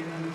Thank you.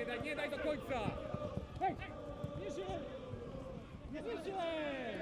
Nie daj, nie daj do końca! Hej! Nie Nie Bierze!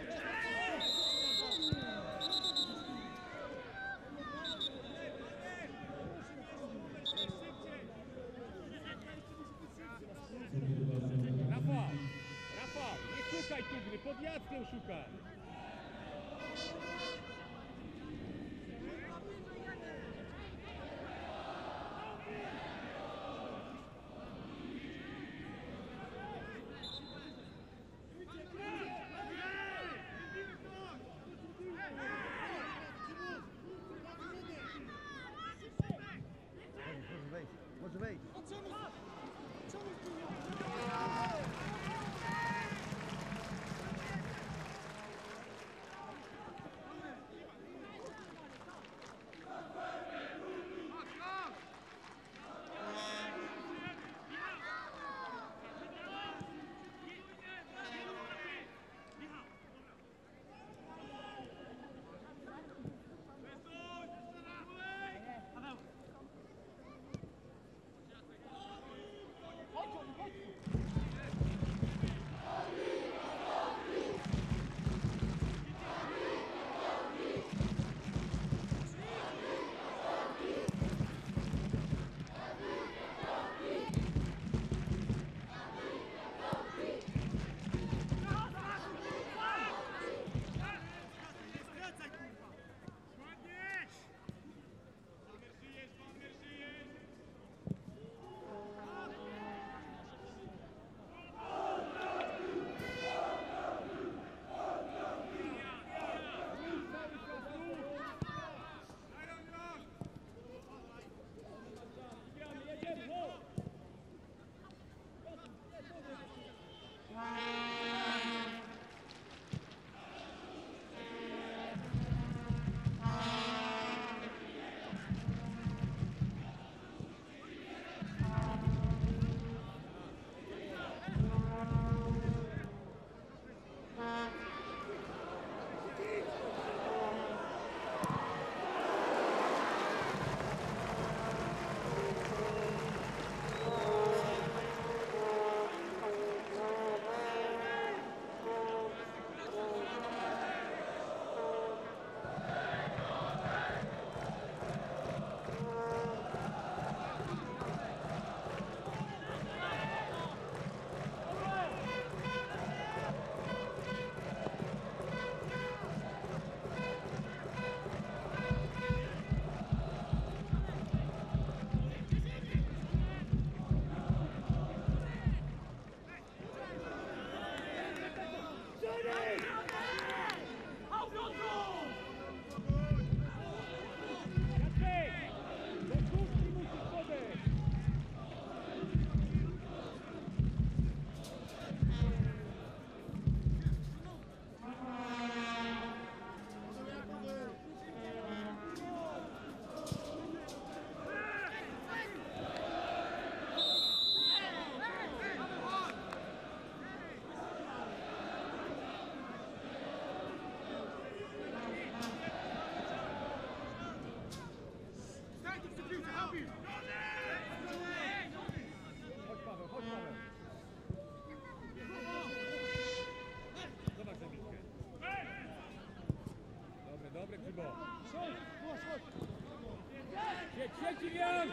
Young.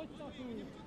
Chodź, Tasiu!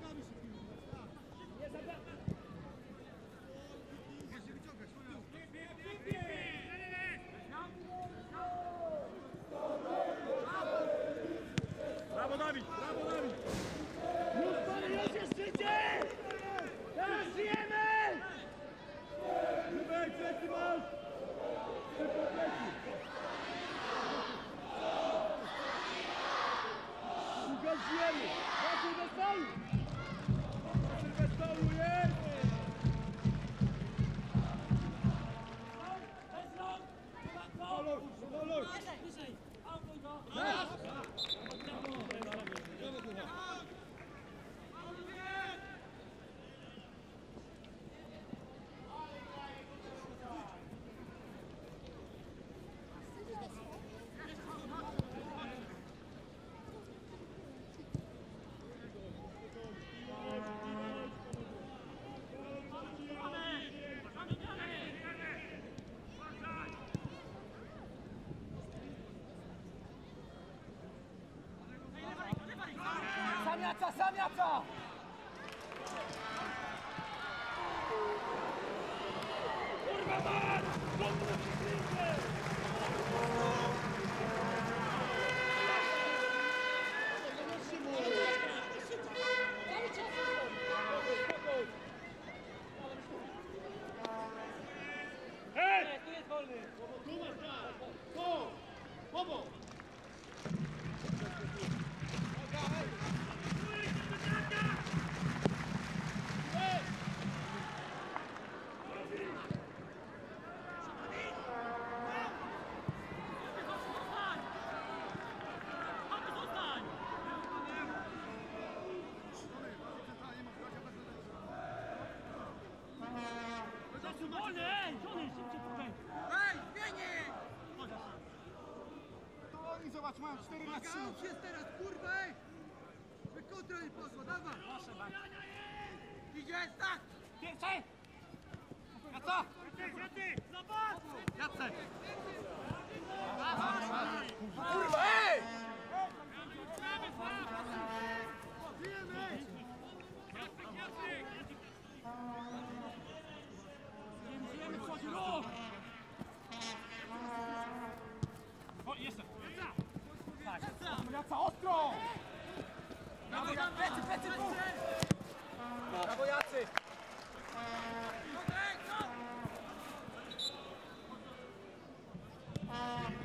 that's all. Knockout mam, 4 na 3. Knockout jest teraz, kurwa, ej! By kontra nie poszła, dawaj! Proszę bardzo. Idzie, start! Pierwszy! Ja co? Zobacz! Jacek! Kurwa, ej! Jeszcze! piazza ostro! Bravo Jan, pezzi, pezzi tu! Bravo Jazzi! c o r r e t o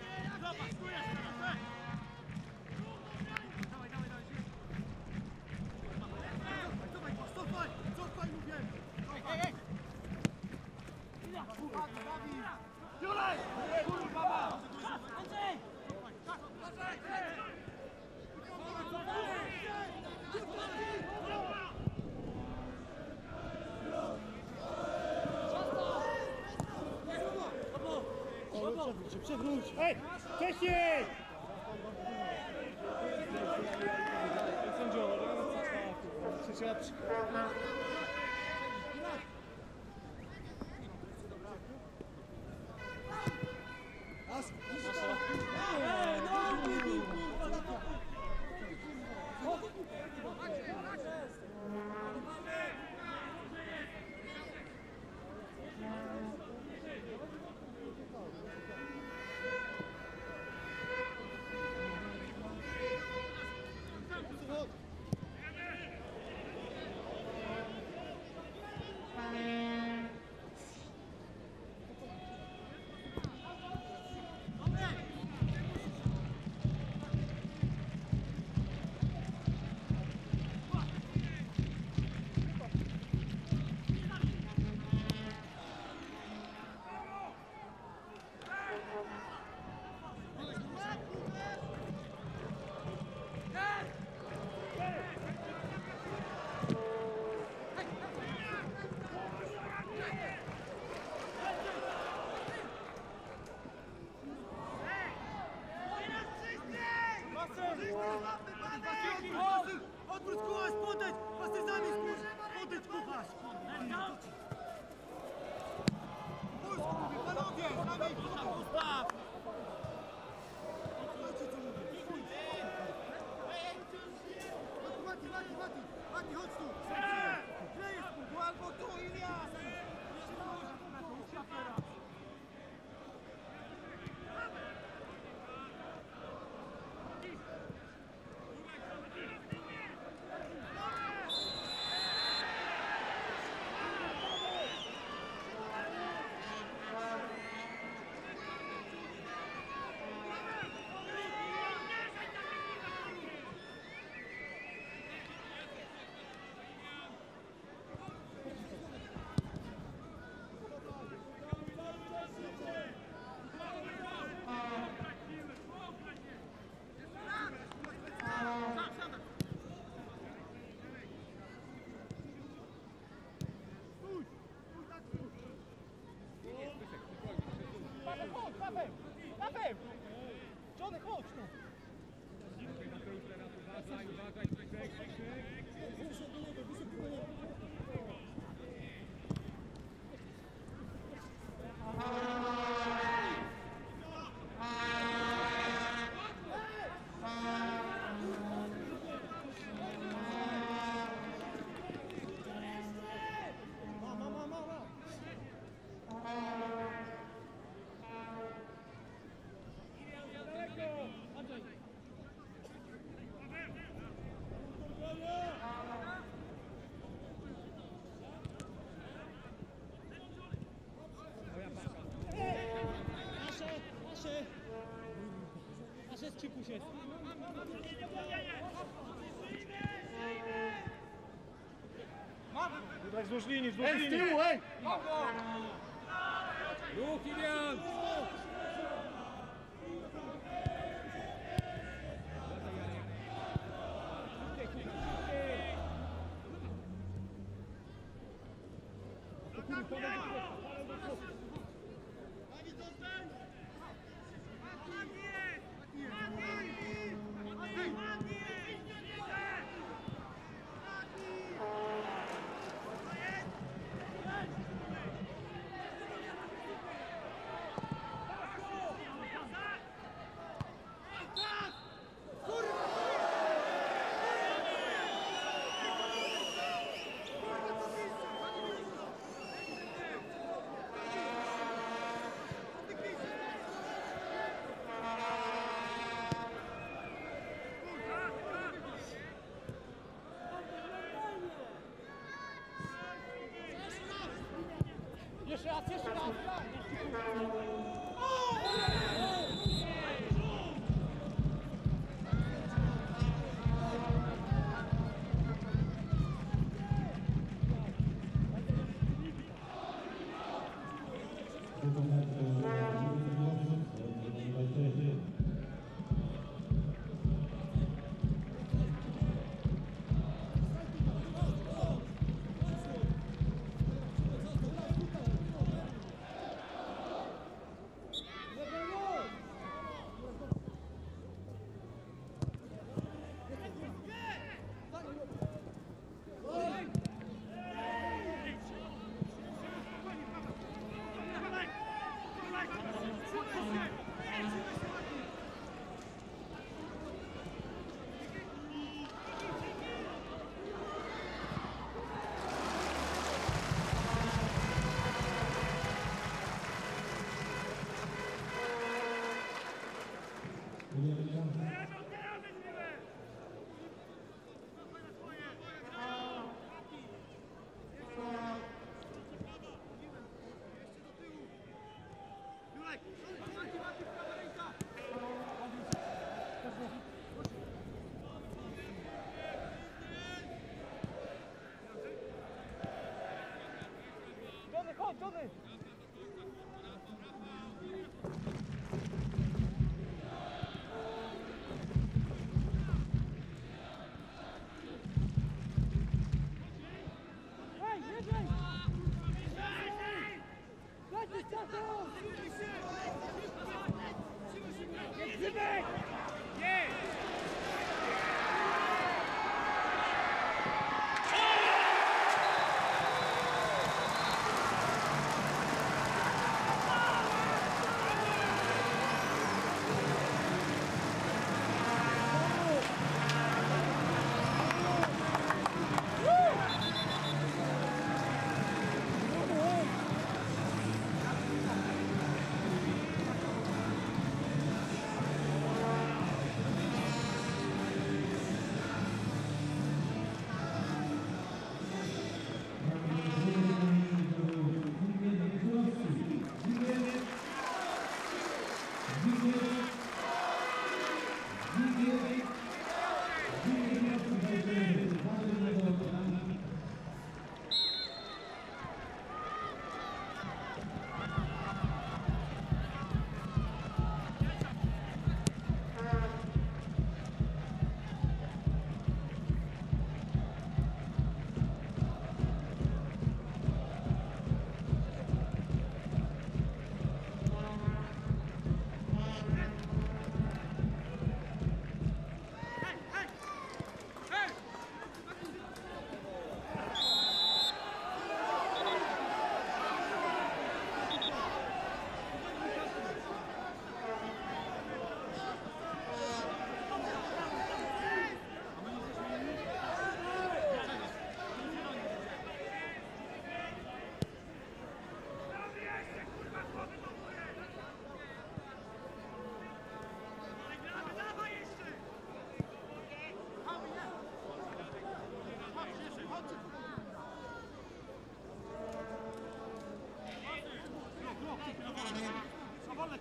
сейчас. Вздуж линии, вздуж линии. Эй, в эй! Люк, Ильян! Rassistische Ausgleich!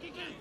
Again.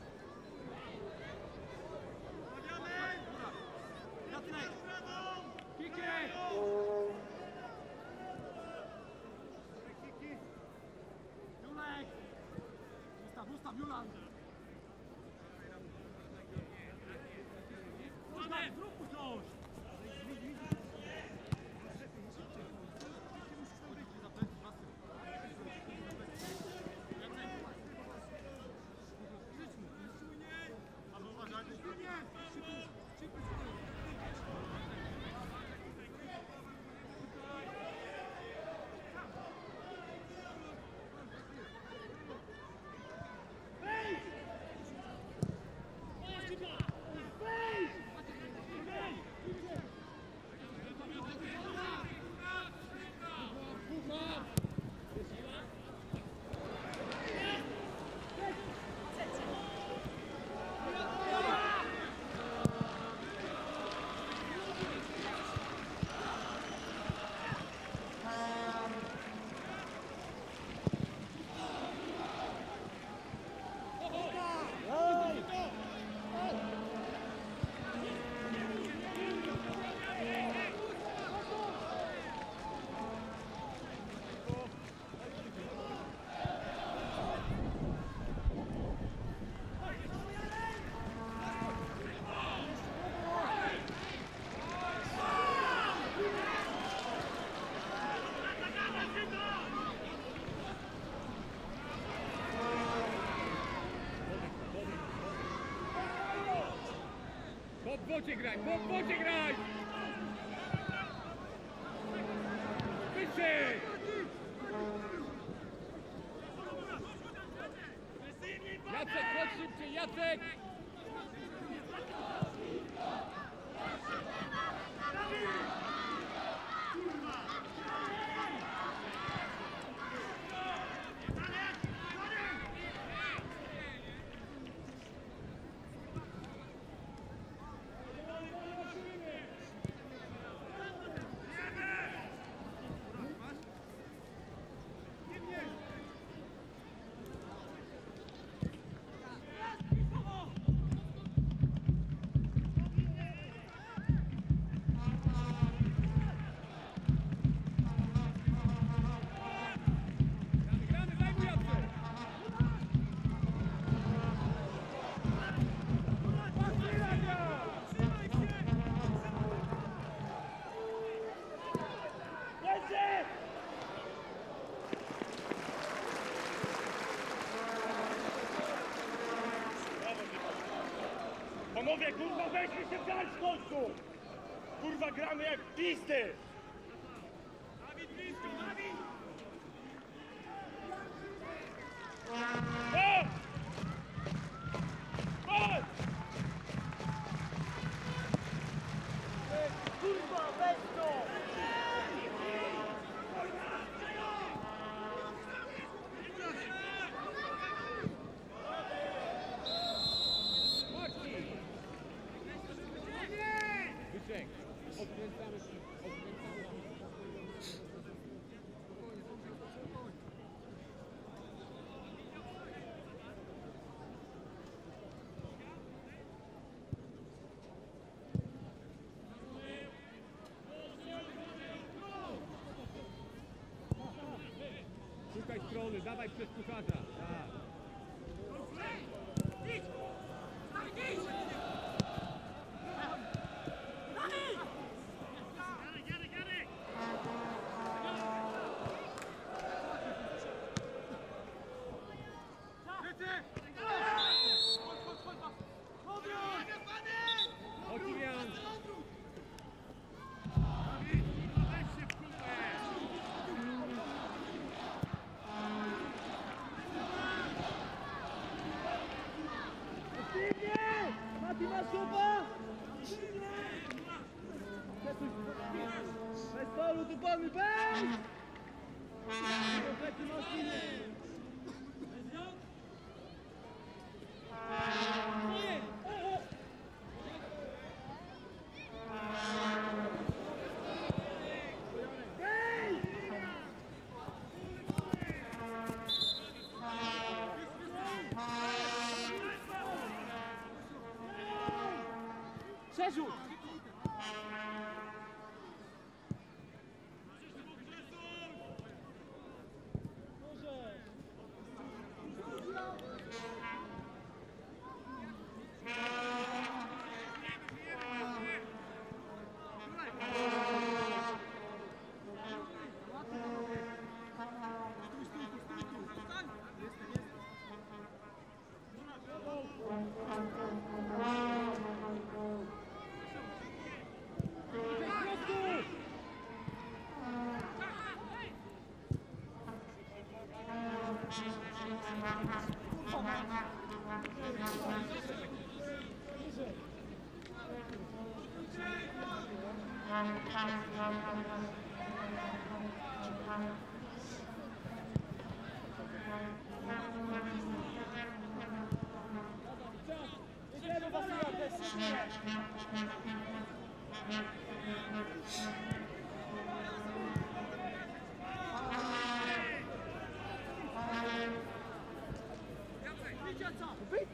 Будь играть, будь играть! Panowie, kurwa, weźmy się w garść w końcu! Kurwa, gramy jak pisty! Dawid blisko, Dawid! Dawaj, przez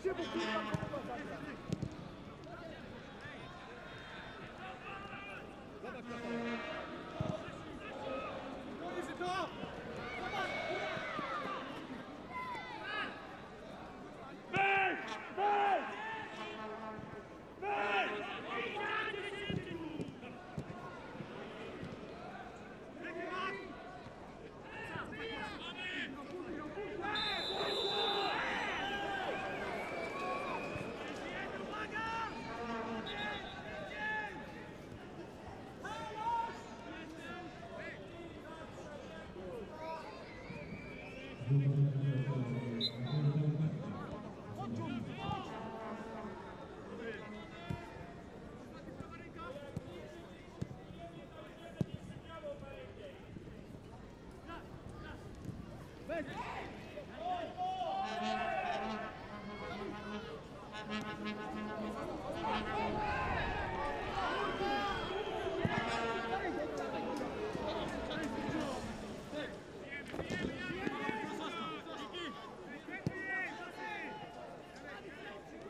Triple P.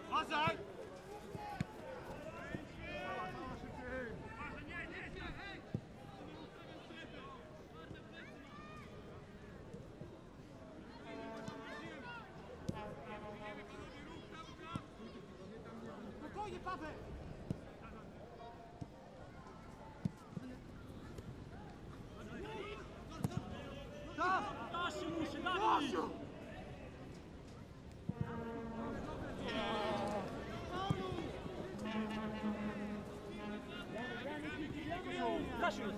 Wasser! Кашин.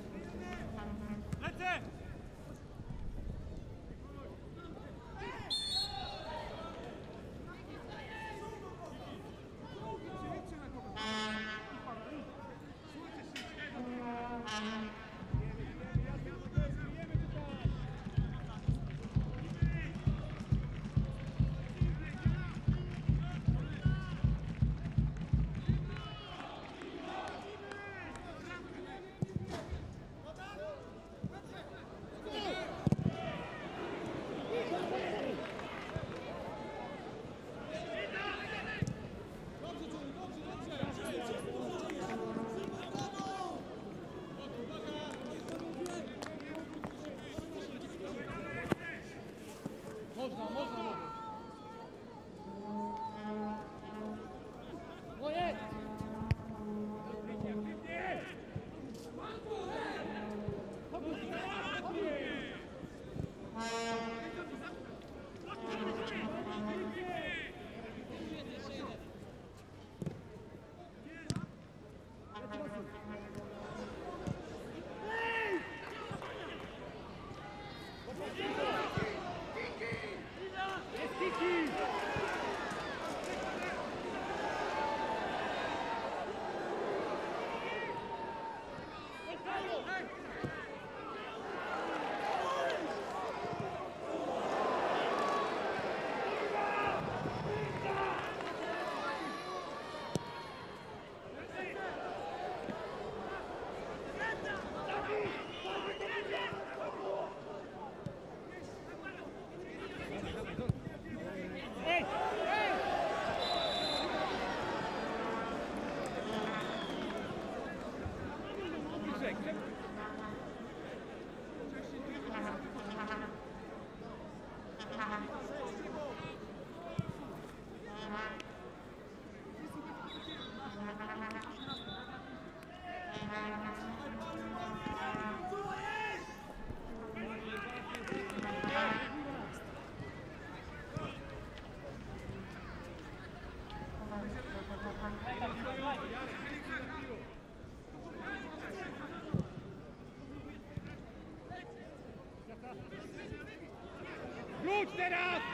será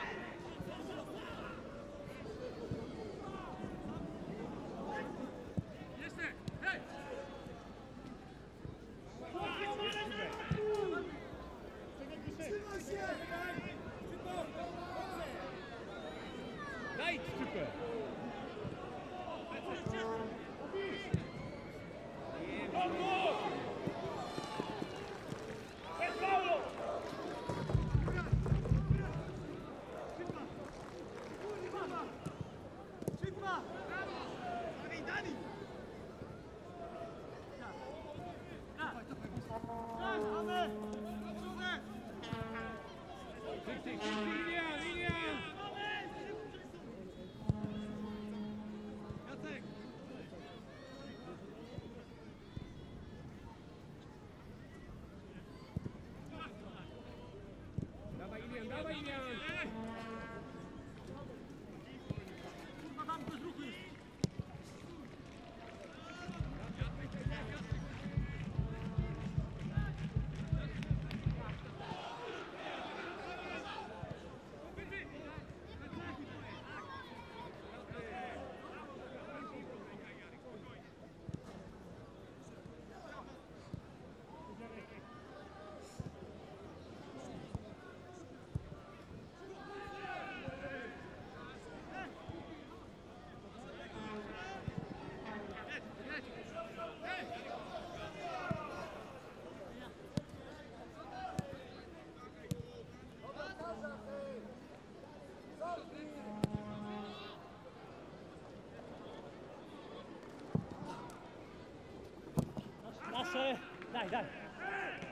Proszę! Daj, daj!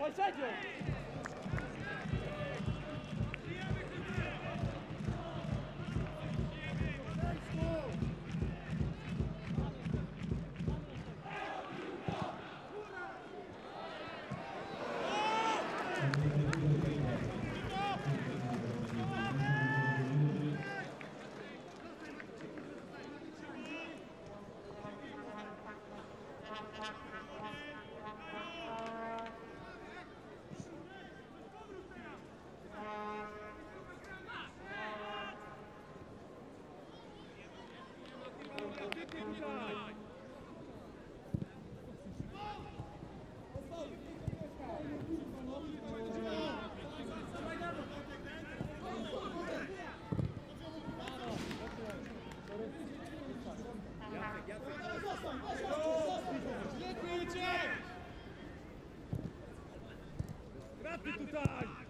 Oj, Sadziu! time.